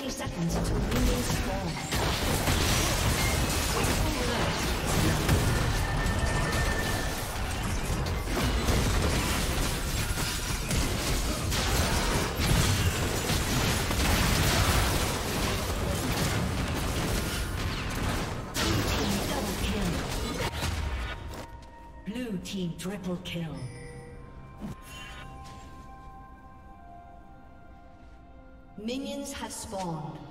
30 seconds until minions spawn. Blue team triple kill. Have spawned.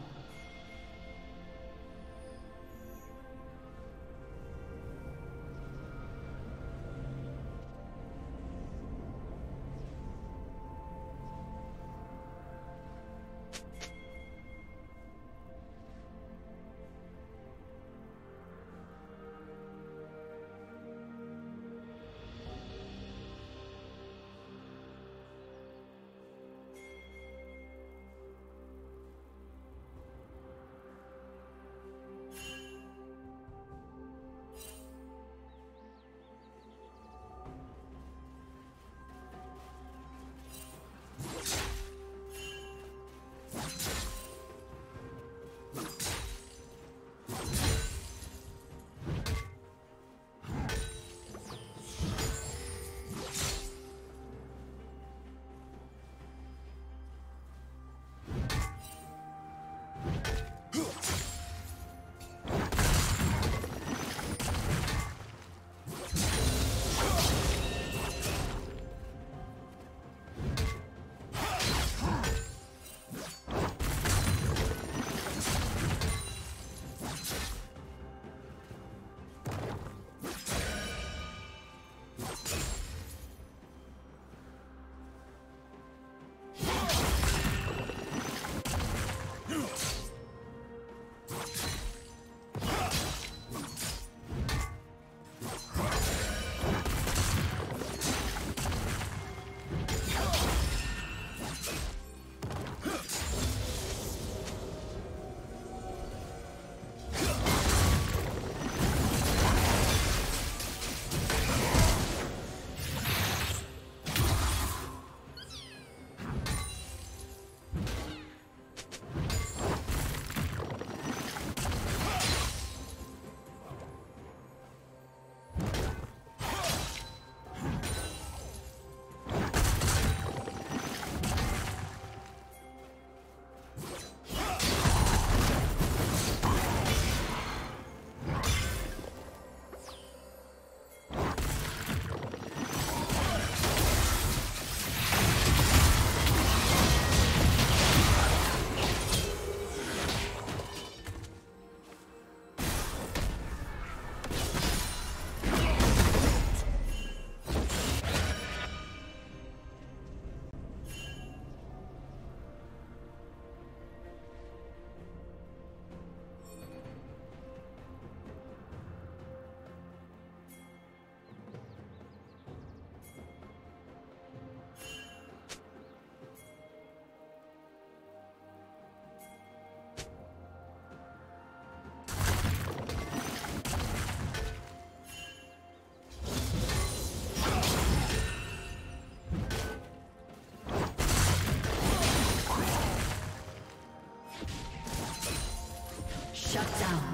Shut down.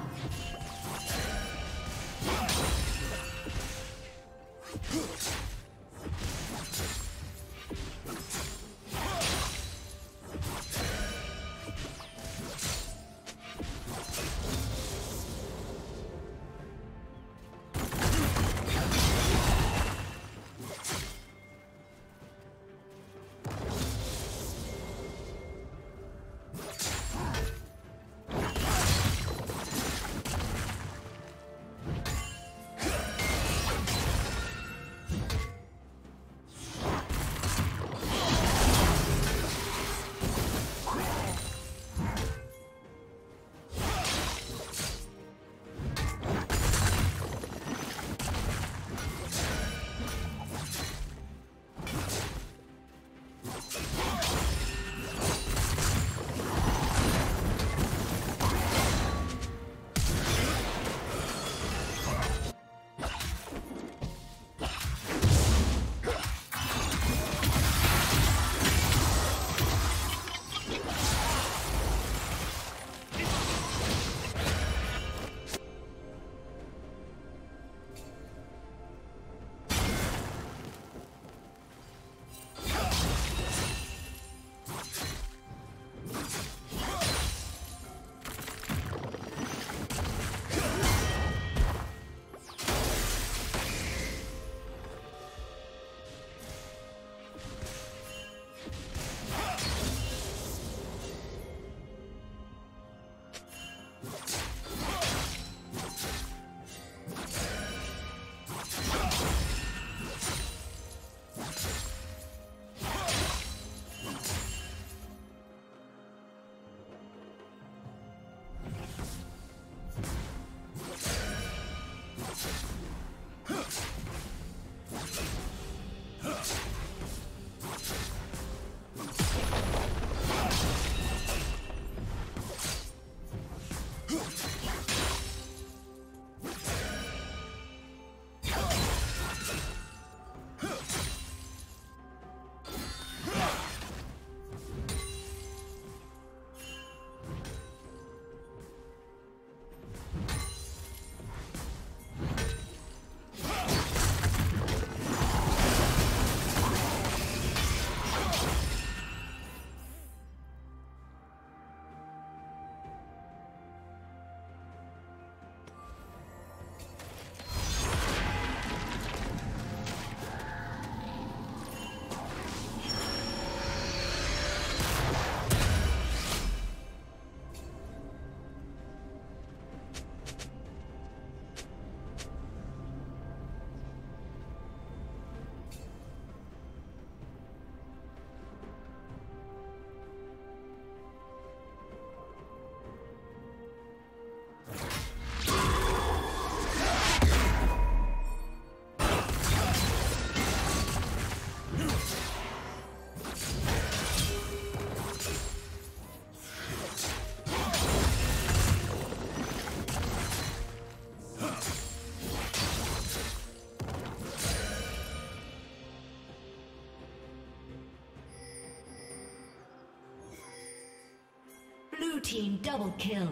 Blue team double kill.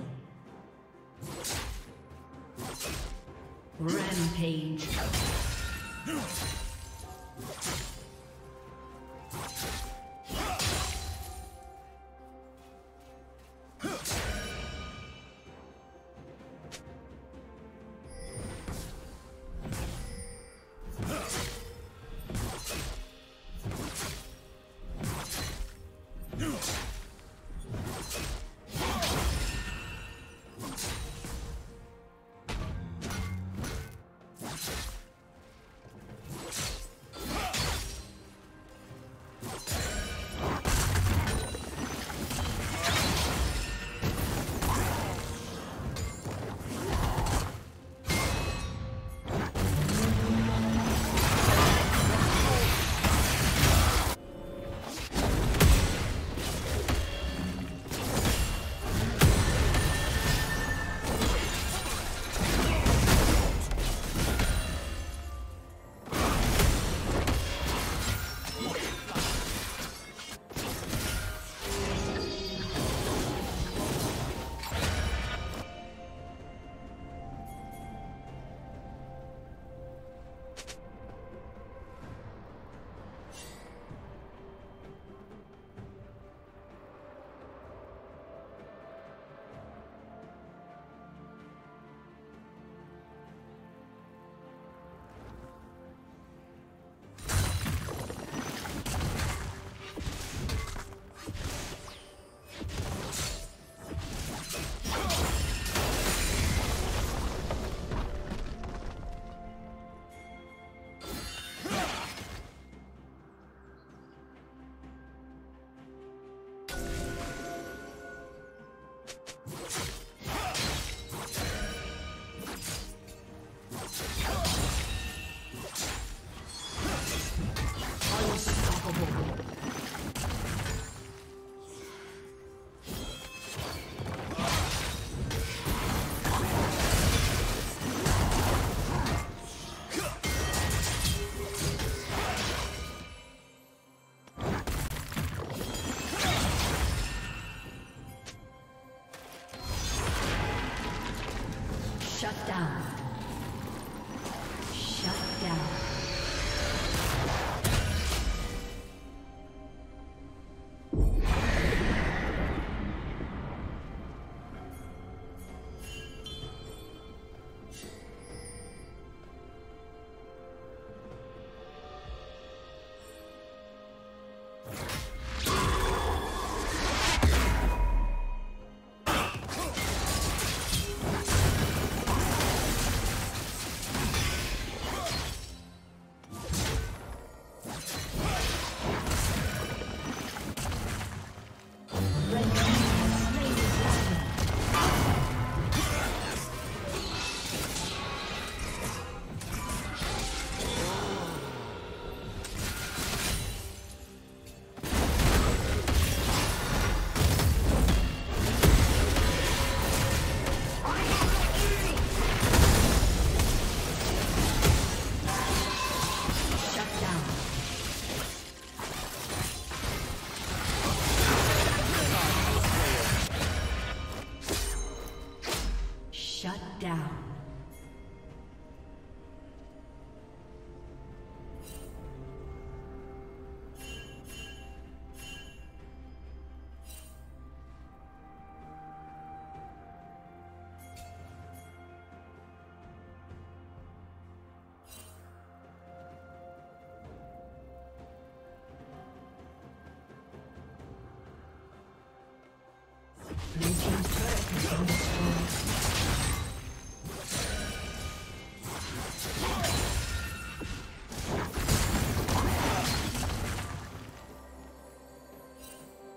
Rampage.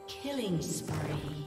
Killing spree.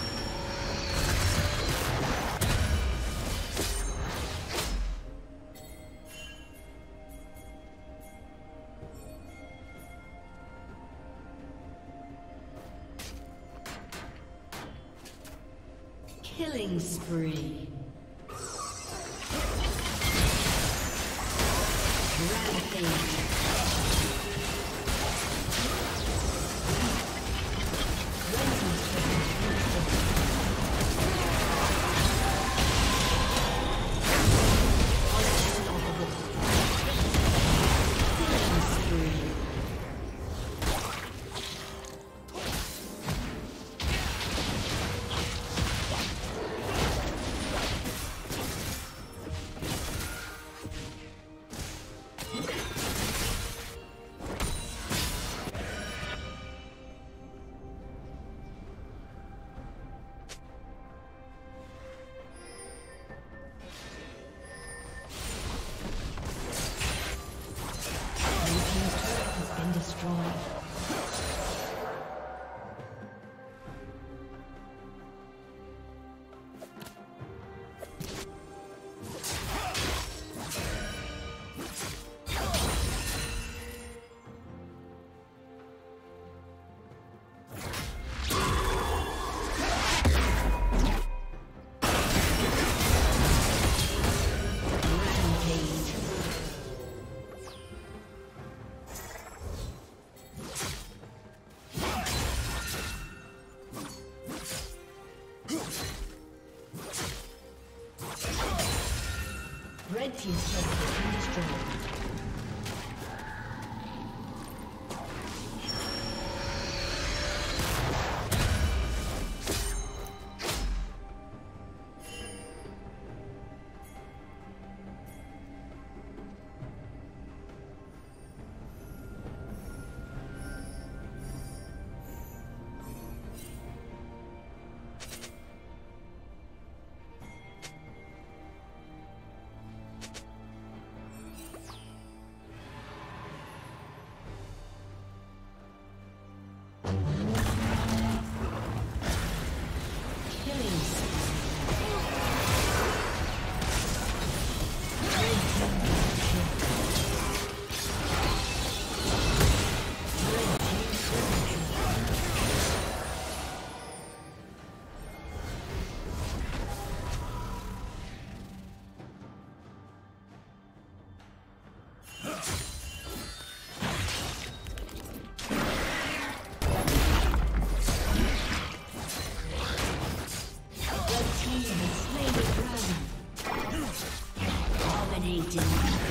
Dominating.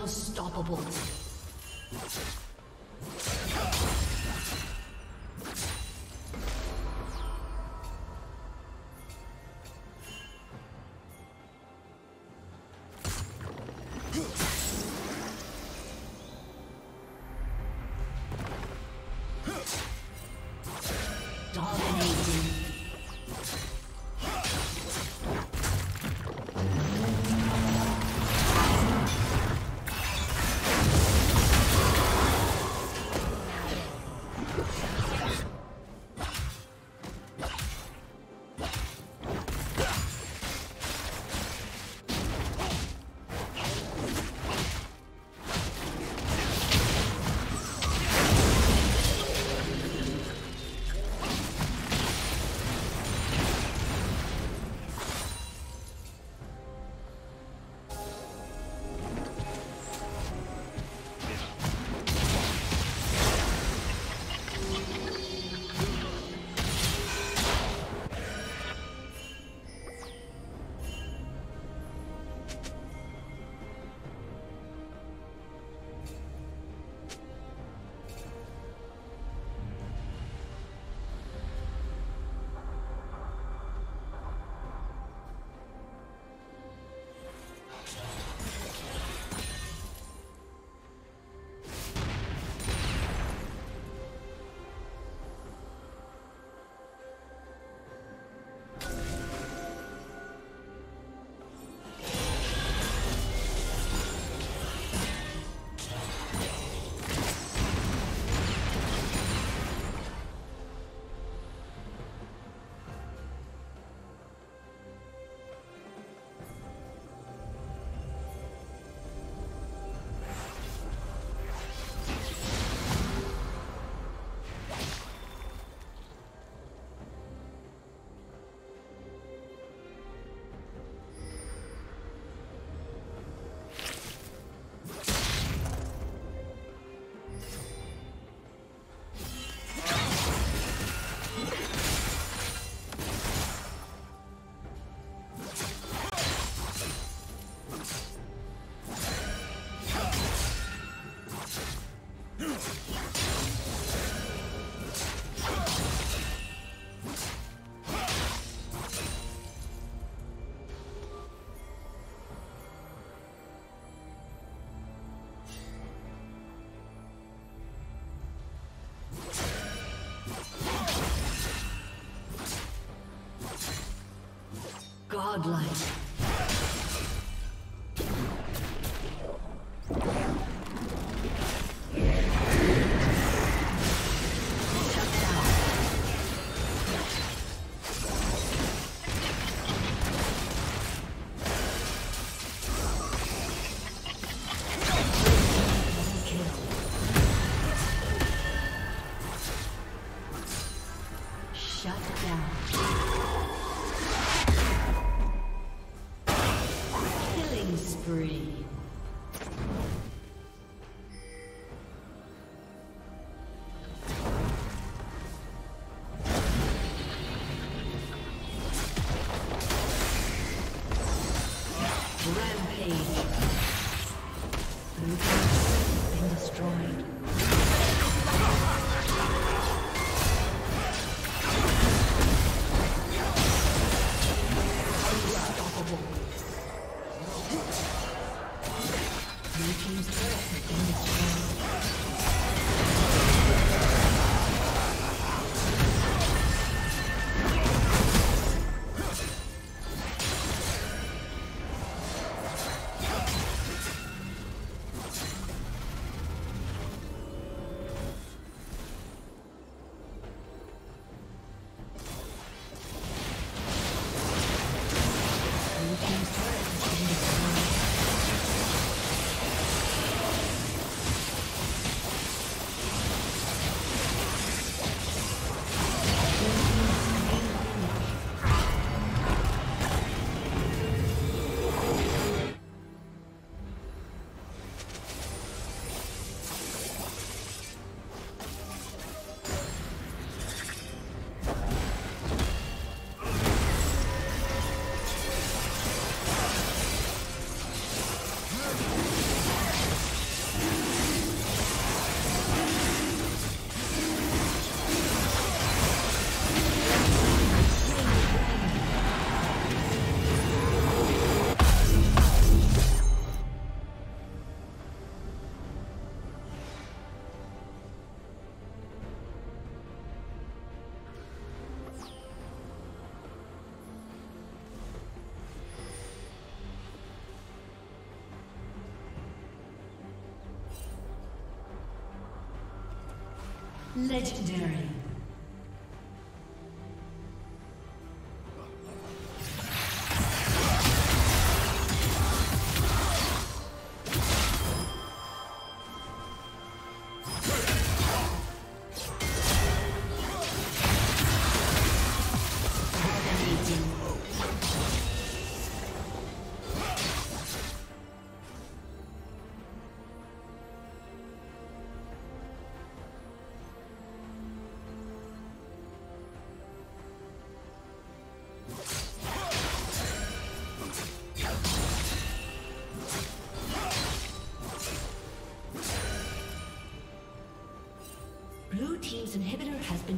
Unstoppable. Godlike. Legendary.